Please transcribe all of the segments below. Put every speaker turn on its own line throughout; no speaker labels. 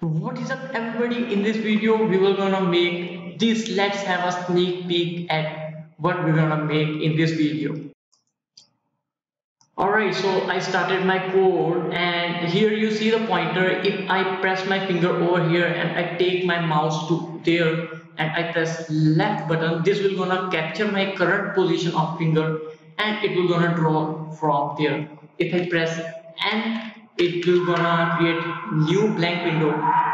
What is up everybody? In this video we will gonna make this. Let's have a sneak peek at what we're gonna make in this video. Alright so I started my code and here you see the pointer. If I press my finger over here and I take my mouse to there and I press left button this will gonna capture my current position of finger and it will gonna draw from there. If I press N it will gonna create new blank window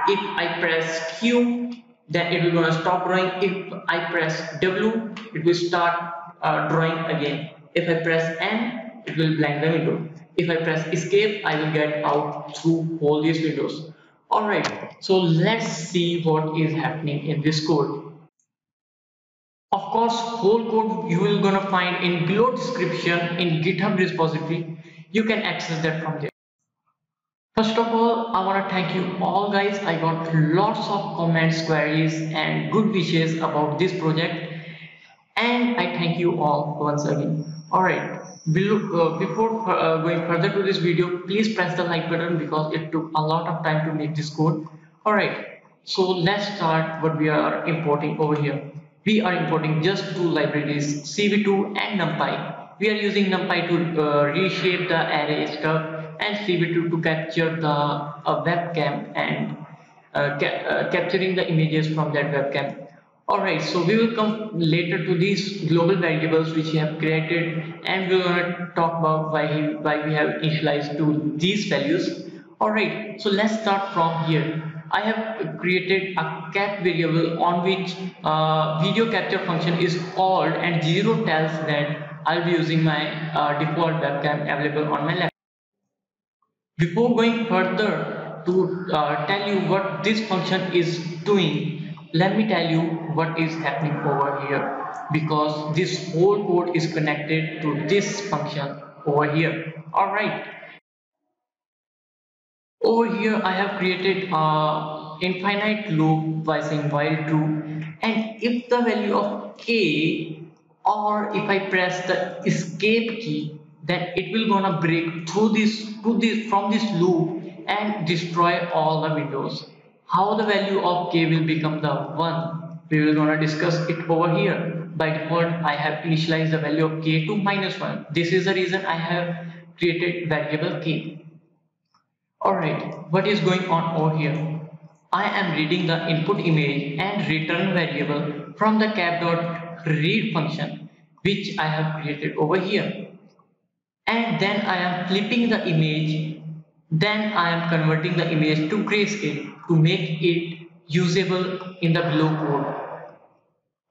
if I press Q then it will gonna stop drawing. If I press W it will start uh, drawing again. If I press N it will blank the window. If I press escape I will get out through all these windows. Alright so let's see what is happening in this code. Of course whole code you will gonna find in below description in github repository. You can access that from there First of all, I want to thank you all guys. I got lots of comments, queries and good wishes about this project and I thank you all once again. Alright, uh, before uh, going further to this video, please press the like button because it took a lot of time to make this code. Alright, so let's start what we are importing over here. We are importing just two libraries, CV2 and NumPy. We are using NumPy to uh, reshape the array stuff and CV2 to capture the uh, webcam and uh, ca uh, capturing the images from that webcam. Alright, so we will come later to these global variables which we have created and we're going to talk about why, why we have initialized to these values. Alright, so let's start from here. I have created a cap variable on which uh, video capture function is called and 0 tells that I'll be using my uh, default webcam available on my laptop. Before going further to uh, tell you what this function is doing, let me tell you what is happening over here because this whole code is connected to this function over here. Alright. Over here I have created a infinite loop by saying while true and if the value of k or if I press the escape key then it will gonna break through this to this from this loop and destroy all the windows. How the value of k will become the 1 we will gonna discuss it over here. By default I have initialized the value of k to minus 1 this is the reason I have created variable k. Alright what is going on over here? I am reading the input image and return variable from the cap.read function which I have created over here and then I am flipping the image. Then I am converting the image to grayscale to make it usable in the below code.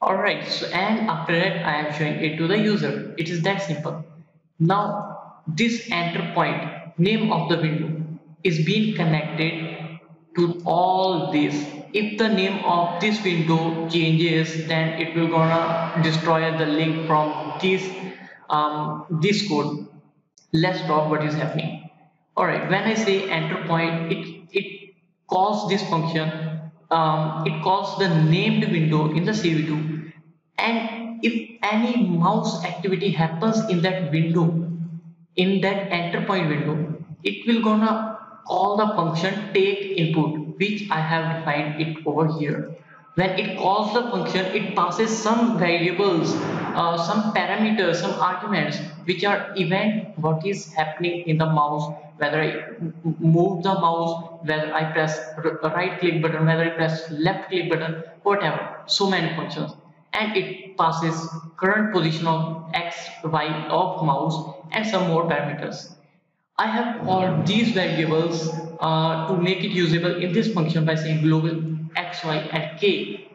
Alright so and after that I am showing it to the user. It is that simple. Now this enter point name of the window is being connected to all this. If the name of this window changes then it will gonna destroy the link from this um, this code let's talk what is happening. All right when i say enter point it it calls this function um, it calls the named window in the cv2 and if any mouse activity happens in that window in that enter point window it will gonna call the function take input which i have defined it over here. When it calls the function it passes some variables uh, some parameters some arguments which are event what is happening in the mouse whether I move the mouse whether I press right click button whether I press left click button whatever so many functions and it passes current position of x y of mouse and some more parameters I have called these variables uh, to make it usable in this function by saying global x, y and k.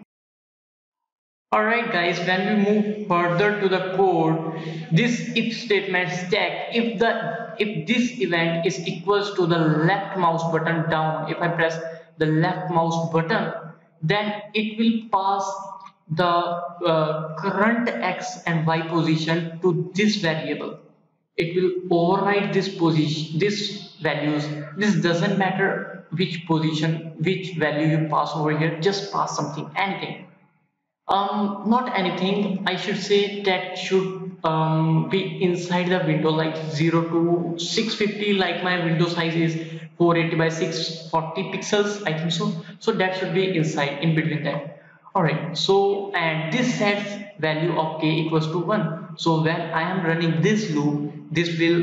Alright guys, when we move further to the code, this if statement stack, if the if this event is equals to the left mouse button down, if I press the left mouse button, then it will pass the uh, current x and y position to this variable. It will override this position, this values. This doesn't matter which position which value you pass over here just pass something anything um not anything. I should say that should um, be inside the window like 0 to 650 like my window size is 480 by 640 pixels I think so. So that should be inside in between that. Alright so and this sets value of k equals to 1 so when I am running this loop this will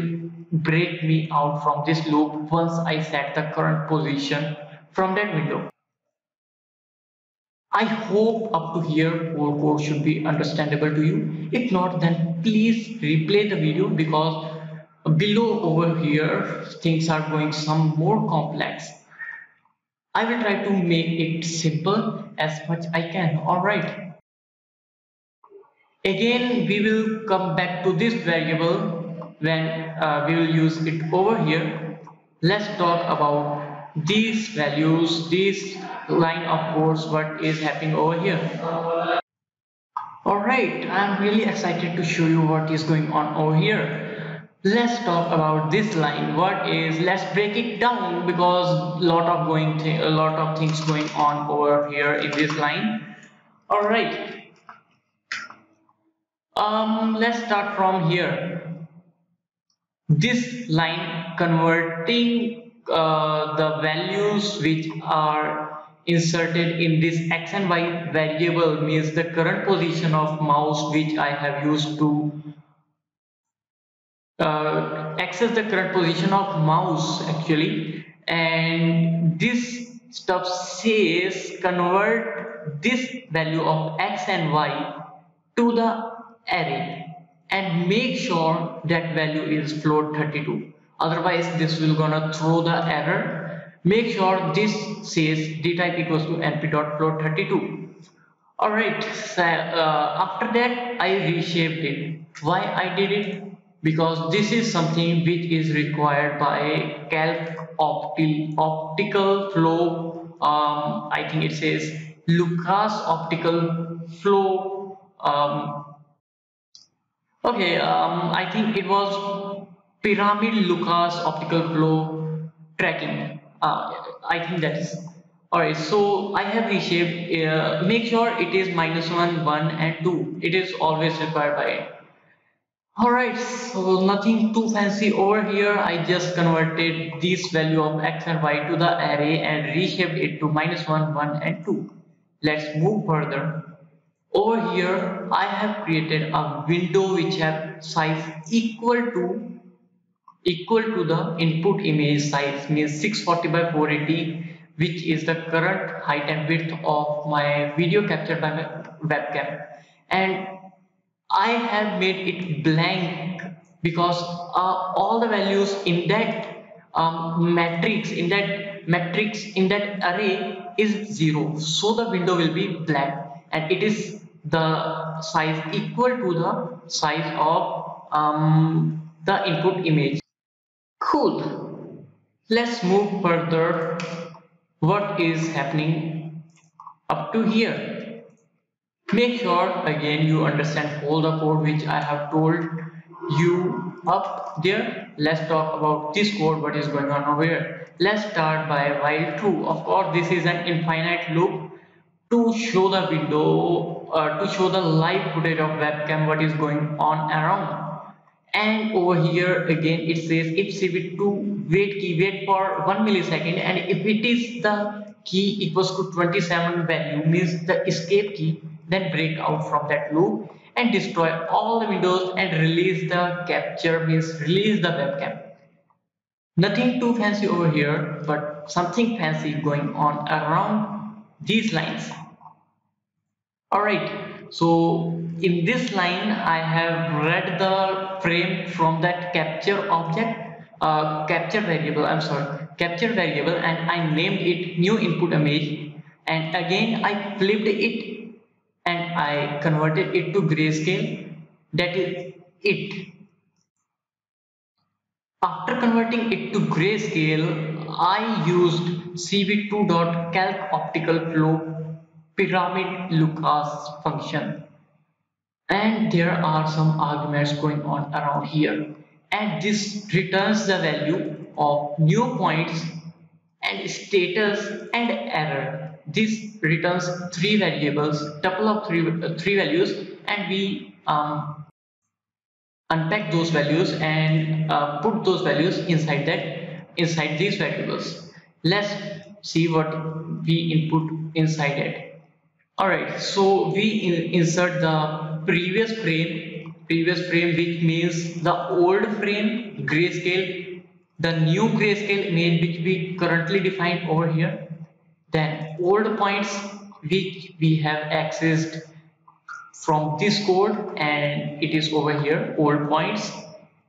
break me out from this loop once I set the current position from that window I hope up to here our code should be understandable to you. If not, then please replay the video because below over here things are going some more complex. I will try to make it simple as much I can. Alright. Again, we will come back to this variable when uh, we will use it over here. Let's talk about these values, this line of course, what is happening over here. Alright, I'm really excited to show you what is going on over here. Let's talk about this line. What is, let's break it down because a lot of going a lot of things going on over here in this line. Alright. Um, let's start from here. This line converting uh, the values which are inserted in this x and y variable means the current position of mouse which I have used to uh, access the current position of mouse actually. And this stuff says convert this value of x and y to the array and make sure that value is float 32 otherwise this will gonna throw the error. Make sure this says d type equals to np dot float 32 all right so uh, after that i reshaped it. Why i did it? Because this is something which is required by calc opti optical flow um, i think it says lucas optical flow um, okay um, i think it was pyramid Lucas optical flow tracking. Uh, I think that is alright. So I have reshaped. Uh, make sure it is minus one, one, and two. It is always required by it. Alright, so nothing too fancy over here. I just converted this value of x and y to the array and reshaped it to minus 1, 1 and 2. Let's move further. Over here, I have created a window which have size equal to equal to the input image size means 640 by 480 which is the current height and width of my video captured by my webcam. And I have made it blank because uh, all the values in that um, matrix in that matrix in that array is zero. So the window will be blank and it is the size equal to the size of um, the input image Cool. Let's move further. What is happening up to here? Make sure again you understand all the code which I have told you up there. Let's talk about this code what is going on over here. Let's start by while true. Of course this is an infinite loop to show the window uh, to show the live footage of webcam what is going on around and over here again it says if cv2 wait key wait for one millisecond. And if it is the key equals to 27 value means the escape key then break out from that loop and destroy all the windows and release the capture means release the webcam nothing too fancy over here but something fancy going on around these lines. All right. So in this line I have read the frame from that capture object uh, capture variable I'm sorry capture variable and I named it new input image. And again I flipped it and I converted it to grayscale. That is it. After converting it to grayscale I used cv2.calc optical flow pyramid lucas function and there are some arguments going on around here. And this returns the value of new points and status and error. This returns three variables tuple of three uh, three values and we um, unpack those values and uh, put those values inside that inside these variables. Let's see what we input inside it. All right so we in insert the previous frame previous frame which means the old frame grayscale the new grayscale image which we currently defined over here. Then old points which we have accessed from this code and it is over here old points.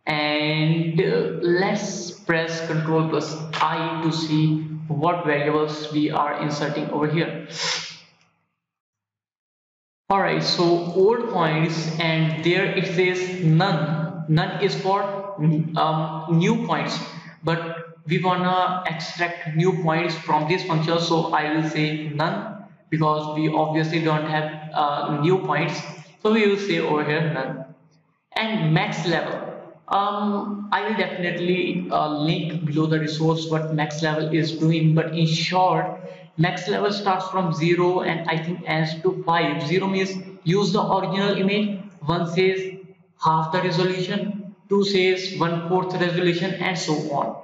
And uh, let's press ctrl plus i to see what variables we are inserting over here alright so old points and there it says none. None is for um, new points but we wanna extract new points from this function so I will say none because we obviously don't have uh, new points so we will say over here none. And max level. Um, I will definitely uh, link below the resource what max level is doing but in short max level starts from 0 and I think ends to 5 0 means use the original image. 1 says half the resolution. 2 says 1 fourth resolution and so on.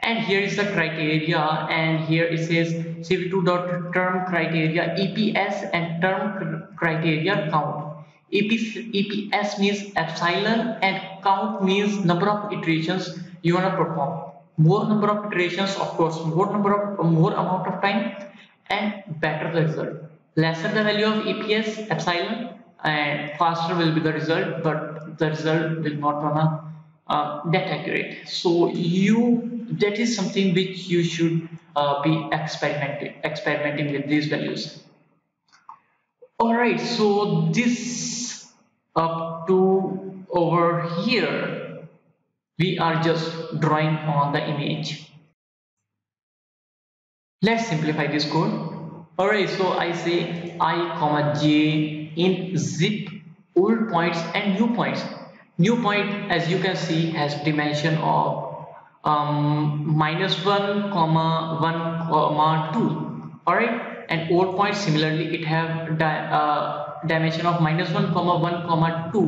And here is the criteria and here it says cv2 term criteria eps and term criteria count. EPS, EPS means epsilon and count means number of iterations you want to perform. More number of iterations of course more number of more amount of time and better the result. Lesser the value of EPS epsilon and faster will be the result but the result will not gonna uh, that accurate. So you that is something which you should uh, be experimenting experimenting with these values. All right so this up to over here we are just drawing on the image let's simplify this code. All right so i say i comma j in zip old points and new points. New point as you can see has dimension of um, minus 1 comma 1 comma 2 all right and old point similarly it have di uh, dimension of minus 1 comma 1 comma 2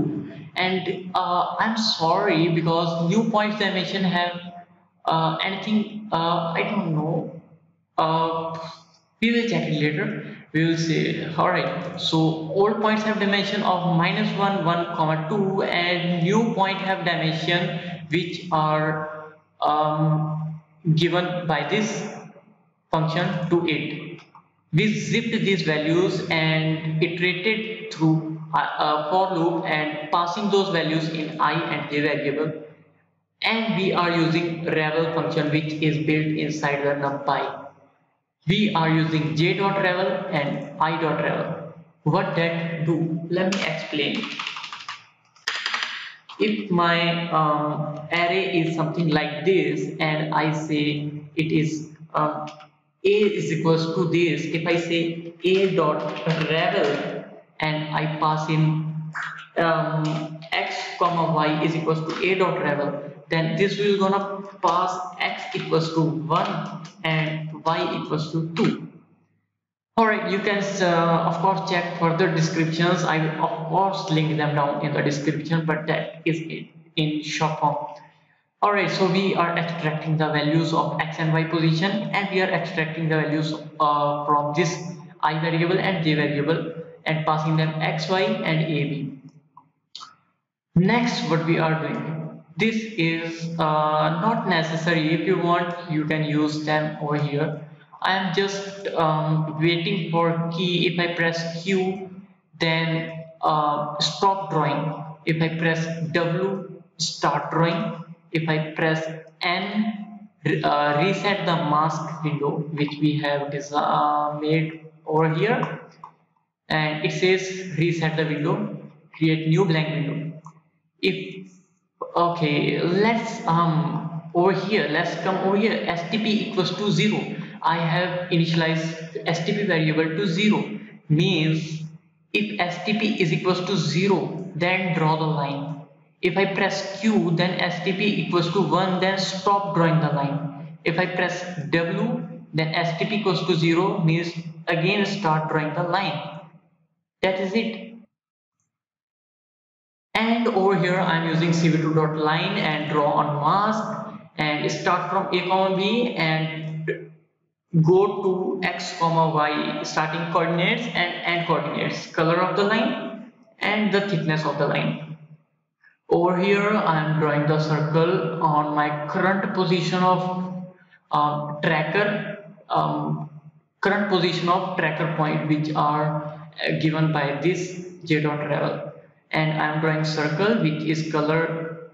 and uh, I'm sorry because new points dimension have uh, anything uh, I don't know uh, we will check it later. We will say alright. So old points have dimension of minus 1 1 comma 2 and new point have dimension which are um, given by this function to it. We zipped these values and iterated through a, a for loop and passing those values in i and j variable. And we are using ravel function which is built inside the numpy we are using j dot ravel and i dot ravel what that do? Let me explain. If my um, array is something like this and i say it is um, a is equals to this if I say a dot and I pass in um, x comma y is equals to a dot then this will gonna pass x equals to 1 and y equals to 2 alright you can uh, of course check further descriptions. I will of course link them down in the description but that is it in short form. Alright, so we are extracting the values of x and y position and we are extracting the values uh, from this i variable and j variable and passing them x, y and ab. Next, what we are doing, this is uh, not necessary. If you want, you can use them over here. I am just um, waiting for key. If I press Q, then uh, stop drawing. If I press W, start drawing if I press N uh, reset the mask window which we have uh, made over here and it says reset the window create new blank window if okay let's um over here let's come over here stp equals to 0 I have initialized stp variable to 0 means if stp is equals to 0 then draw the line if I press Q then STP equals to 1 then stop drawing the line. If I press W then STP equals to 0 means again start drawing the line. That is it. And over here I'm using cv2.line and draw on mask and start from a comma b and go to x comma y starting coordinates and end coordinates. Color of the line and the thickness of the line. Over here I am drawing the circle on my current position of um, tracker um, current position of tracker point which are uh, given by this j dot ravel and I am drawing circle which is color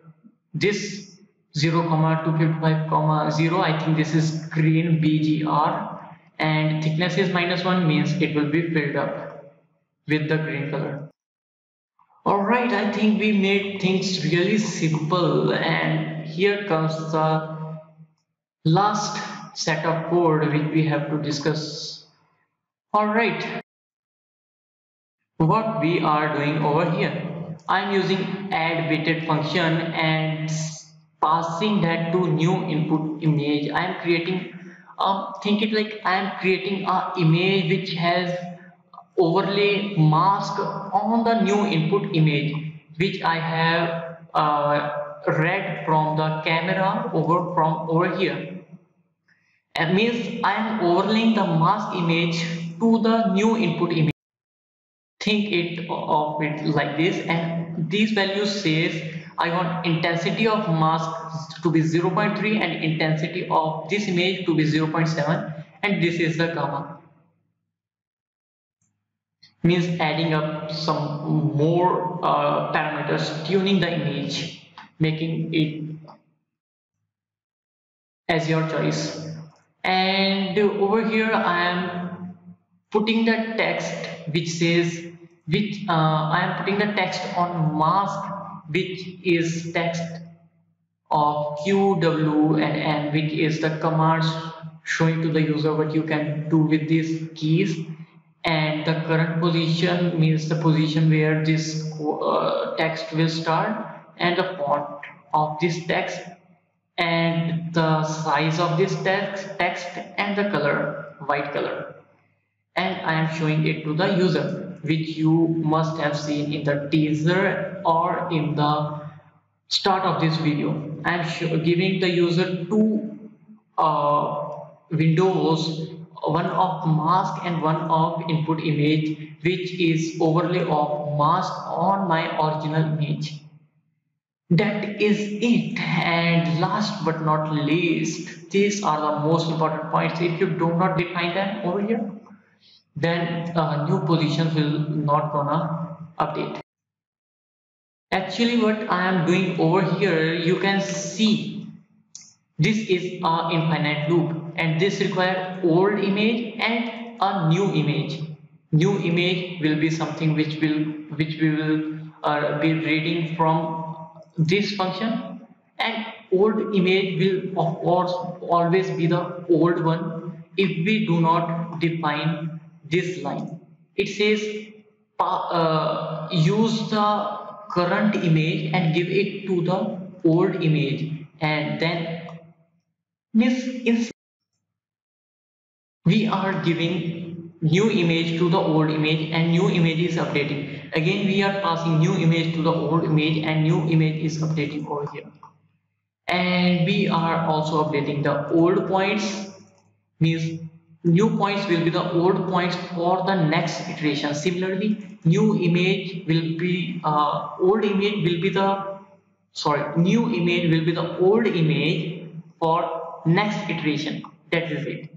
this 0 comma 255 comma 0 I think this is green BGR and thickness is minus 1 means it will be filled up with the green color. Alright I think we made things really simple. And here comes the last set of code which we have to discuss. Alright what we are doing over here. I'm using add weighted function and passing that to new input image. I am creating um, think it like I am creating a image which has overlay mask on the new input image which I have uh, read from the camera over from over here. It means I am overlaying the mask image to the new input image think it of it like this and these values says I want intensity of mask to be 0.3 and intensity of this image to be 0.7 and this is the gamma. Means adding up some more uh, parameters tuning the image making it as your choice. And over here I am putting the text which says which uh, I am putting the text on mask which is text of q w and n which is the commands showing to the user what you can do with these keys. And the current position means the position where this uh, text will start and the font of this text and the size of this text text and the color white color. And I am showing it to the user which you must have seen in the teaser or in the start of this video. I am giving the user two uh, windows one of mask and one of input image which is overlay of mask on my original image. That is it. And last but not least these are the most important points. If you do not define them over here then uh, new positions will not gonna update. Actually what I am doing over here you can see this is a infinite loop and this require old image and a new image. New image will be something which will which we will uh, be reading from this function and old image will of course always be the old one if we do not define this line. It says uh, use the current image and give it to the old image and then means we are giving new image to the old image and new image is updating. Again we are passing new image to the old image and new image is updating over here. And we are also updating the old points means new points will be the old points for the next iteration. Similarly new image will be uh, old image will be the sorry new image will be the old image for next iteration. That is it.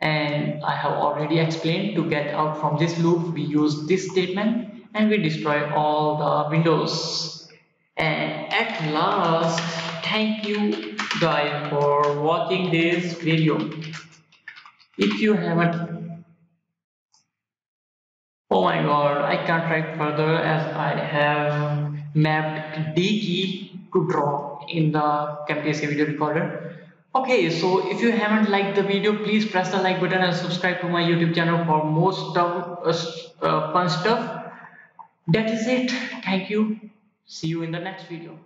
And I have already explained to get out from this loop we use this statement and we destroy all the windows. And at last thank you guys for watching this video if you haven't oh my god I can't write further as I have mapped D key to draw in the Camtasia video recorder. Okay so if you haven't liked the video please press the like button and subscribe to my youtube channel for more stuff uh, uh, fun stuff. That is it. Thank you. See you in the next video